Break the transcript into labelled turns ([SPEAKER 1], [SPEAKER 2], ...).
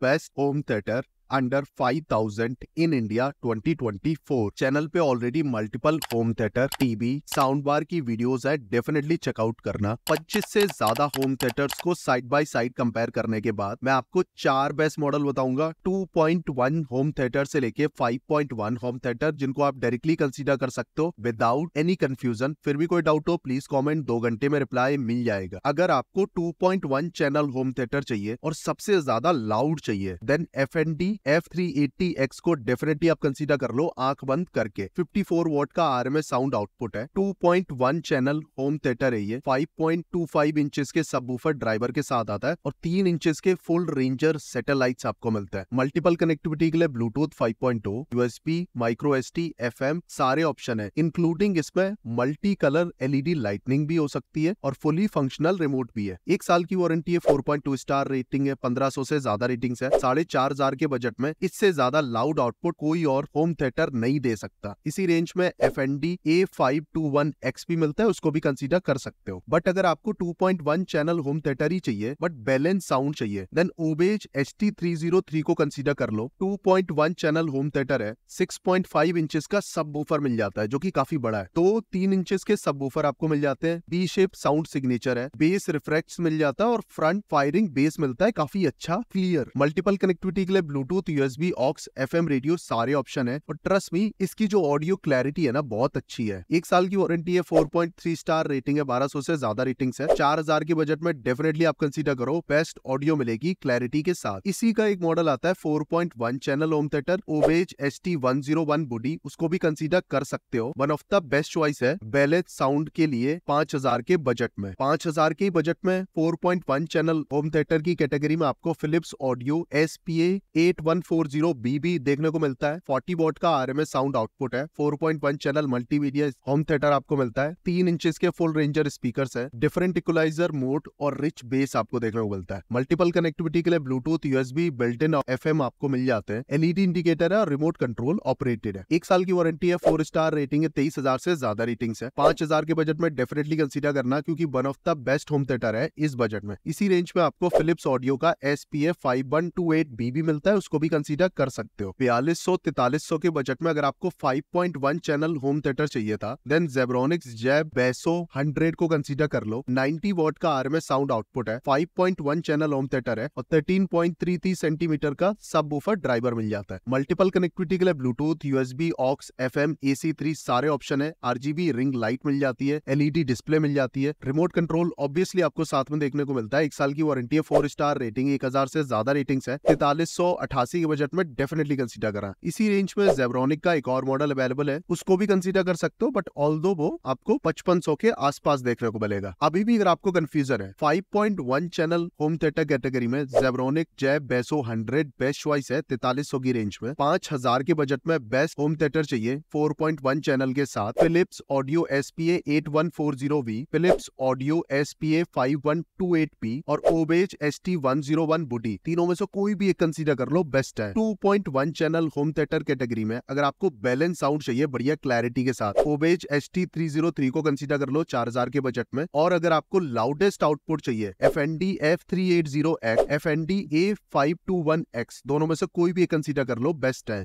[SPEAKER 1] best home theater under 5000 in India 2024 channel पे already multiple home theatre TV sound bar की videos है. Definitely check out करना. 25 से ज़्यादा होम थिएटर्स को साइड बाय साइड कंपेयर करने के बाद मैं आपको चार बेस्ट मॉडल बताऊँगा. 2.1 होम थिएटर से लेके 5.1 होम थिएटर जिनको आप डायरेक्टली कंसीडर कर सकते हो विदाउट एनी कंफ्यूजन फिर भी कोई डाउट हो प्लीज़ कॉमेंट दो घंटे में रिप्लाई मिल जाएगा. अगर आपको टू चैनल होम थिएटर चाहिए और सबसे ज़्यादा लाउड चाहिए then F N D F three eighty X को डेफिनेटली आप कंसीडर कर लो, आँख बंद करके। 54 वॉट का आर एम साउंड आउटपुट है। 2.1 चैनल होम थिएटर है ये। 5.25 इंचेस के सब ड्राइवर के साथ आता है और तीन इंचेस के फुल रेंजर सेटेलाइट आपको मिलता है। मल्टीपल कनेक्टिविटी के लिए Bluetooth 5.0 USB micro S D F M सारे ऑप्शन है। इंक्लूडिंग इसमें मल्टी कलर एलईडी लाइटनिंग भी हो सकती है और फुली फंक्शनल रिमोट भी है। एक साल की वारंटी है 4.2 स्टार रेटिंग है 1500 से ज़्यादा रेटिंग है। साढ़े के बजट में इससे ज़्यादा लाउड आउटपुट कोई और होम थिएटर नहीं दे सकता। इसी रेंज में F N D A five two one X भी मिलता है, उसको भी कंसीडर कर सकते हो। बट अगर आपको 2.1 चैनल होम थिएटर ही चाहिए बट बैलेंस साउंड चाहिए then Obage H T three zero three को कंसीडर कर लो। 2.1 चैनल होम थिएटर है 6.5 इंचेस का सब बूफर मिल जाता है, जो की काफ़ी बड़ा है। तो तीन इंचेस के सब बूफर आपको मिल जाते हैं। बी शेप साउंड सिग्नेचर है बेस रिफ्रेक्ट मिल जाता है और फ्रंट फायरिंग बेस मिलता है, काफ़ी अच्छा क्लियर मल्टीपल कनेक्टिविटी के लिए Bluetooth USB aux FM radio सारे ऑप्शन है। और ट्रस्ट मी इसकी जो ऑडियो क्लैरिटी है ना, बहुत अच्छी है। एक साल की वारंटी है 4.3 स्टार रेटिंग है 1200 से ज़्यादा रेटिंग्स है। 4000 के बजट में डेफिनेटली आप कंसीडर करो बेस्ट ऑडियो मिलेगी क्लैरिटी के साथ। इसी का एक मॉडल आता है 4.1 channel home theatre Obage S T one zero one बुडी उसको भी कंसीडर कर सकते हो। One of the best choice है बैलेज साउंड के लिए पाँच हज़ार के बजट में। पाँच हज़ार के बजट में 4.1 चैनल होम थिएटर की कैटेगरी में आपको Philips audio S P eight one four zero B भी देखने को मिलता है। फोर्टी वोट का आरएमएस साउंड आउटपुट है। Four point one channel multimedia home theatre आपको मिलता है। तीन इंचेस के फुल रेंजर स्पीकर है। डिफरेंट इक्वलाइजर मोड और रिच बेस आपको देखने को मिलता है। मल्टीपल कनेक्टिविटी के लिए Bluetooth USB built in F आपको मिल जाते हैं। एलईडी इंडिकेटर है और रिमोट कंट्रोल ऑपरेटेड है। एक साल की वारंटी है। फोर स्टार रेटिंग है। तेईस हज़ार से ज़्यादा रेटिंग है। पाँच हज़ार के बजट में डेफिनेटली कंसिडर करना क्योंकि one of the best home theatre है इस बजट में। इसी रेंज में आपको फिलिप्स ऑडियो का S P F five one two eight B भी मिलता है। उसको भी कंसिडर कर सकते हो। बयालीस सौ तैतालीस सौ के बजट में अगर आपको 5.1 चैनल होम थिएटर चाहिए था देन जेब्रोनिक्स जैब बेसो 100 को कंसीडर कर लो। 90 वॉट का आरएमएस साउंड आउटपुट है 5.1 चैनल होम थिएटर है, और 13.33 सेंटीमीटर का सब ड्राइवर मिल जाता है। मल्टीपल कनेक्टिविटी के लिए Bluetooth USB aux F M three सारे ऑप्शन है। आरजीबी रिंग लाइट मिल जाती है एलईडी डिस्प्ले मिल जाती है। रिमोट कंट्रोल ऑब्वियसली आपको साथ में देखने को मिलता है। एक साल की वारंटी है फोर स्टार रेटिंग एक से ज़्यादा रेटिंग है। तैतालीस के बजट में डेफिनेटली कंसिडर करा। इसी रेंज में जेब्रोनिक का एक और मॉडल अवेलेबल है, उसको भी कंसीडर कर सकते हो बट ऑल वो आपको पचपन के आसपास देखने को मिलेगा। अभी भी अगर आपको कंफ्यूजन है 5.1 चैनल होम थिएटर कैटेगरी में जेब्रोनिक जैब बेसो हंड्रेड बेस्ट चॉइस है तैतालीस की रेंज में। पाँच के बजट में बेस्ट होम थिएटर चाहिए 4.1 चैनल के साथ। Philips audio S P eight one four zero V Philips audio S P A five one two eight P और Obage S T one zero one बुटी तीनों में से कोई भी एक कंसीडर कर लो बेस्ट है। Two point one channel home theatre category में अगर आपको बैलेंस साउंड चाहिए बढ़िया क्लैरिटी के साथ ओबेज एस टी को कंसिडर कर लो चार हज़ार के बजट में। और अगर आपको लाउडेस्ट आउटपुट चाहिए F N D F three eight zero X F N D A five two one X दोनों में से कोई भी कंसिडर कर लो बेस्ट है।